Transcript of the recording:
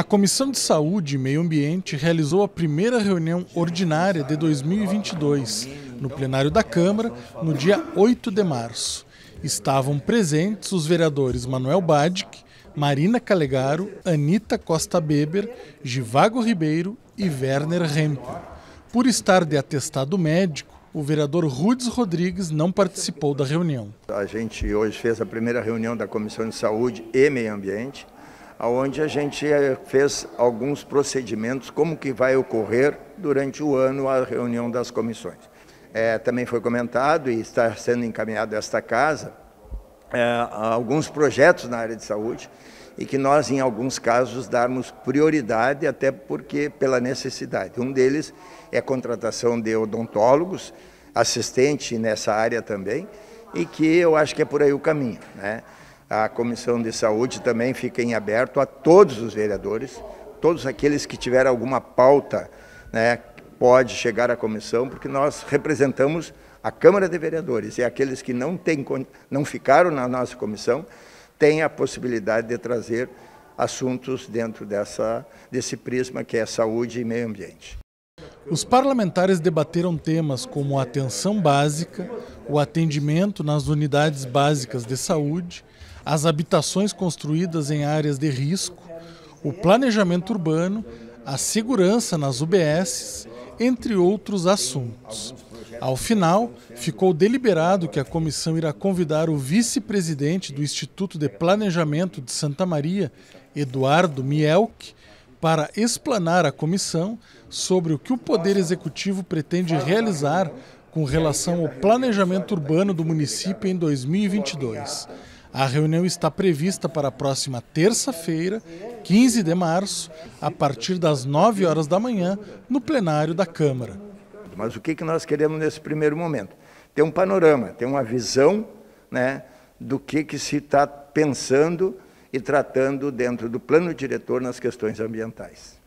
A Comissão de Saúde e Meio Ambiente realizou a primeira reunião ordinária de 2022, no plenário da Câmara, no dia 8 de março. Estavam presentes os vereadores Manuel Badic, Marina Calegaro, Anita Costa Beber, Givago Ribeiro e Werner Rempe. Por estar de atestado médico, o vereador Rudes Rodrigues não participou da reunião. A gente hoje fez a primeira reunião da Comissão de Saúde e Meio Ambiente, onde a gente eh, fez alguns procedimentos, como que vai ocorrer durante o ano a reunião das comissões. É, também foi comentado e está sendo encaminhado esta casa é, alguns projetos na área de saúde e que nós, em alguns casos, darmos prioridade, até porque pela necessidade. Um deles é a contratação de odontólogos, assistente nessa área também, e que eu acho que é por aí o caminho. Né? A Comissão de Saúde também fica em aberto a todos os vereadores, todos aqueles que tiverem alguma pauta, né, pode chegar à comissão, porque nós representamos a Câmara de Vereadores e aqueles que não, tem, não ficaram na nossa comissão tem a possibilidade de trazer assuntos dentro dessa, desse prisma que é saúde e meio ambiente. Os parlamentares debateram temas como atenção básica, o atendimento nas unidades básicas de saúde, as habitações construídas em áreas de risco, o planejamento urbano, a segurança nas UBSs, entre outros assuntos. Ao final, ficou deliberado que a comissão irá convidar o vice-presidente do Instituto de Planejamento de Santa Maria, Eduardo Mielck, para explanar à comissão sobre o que o Poder Executivo pretende realizar com relação ao planejamento urbano do município em 2022. A reunião está prevista para a próxima terça-feira, 15 de março, a partir das 9 horas da manhã, no plenário da Câmara. Mas o que, nós queremos nesse primeiro momento? Ter um panorama, ter uma visão né, do que, que se está pensando e tratando dentro do plano diretor nas questões ambientais.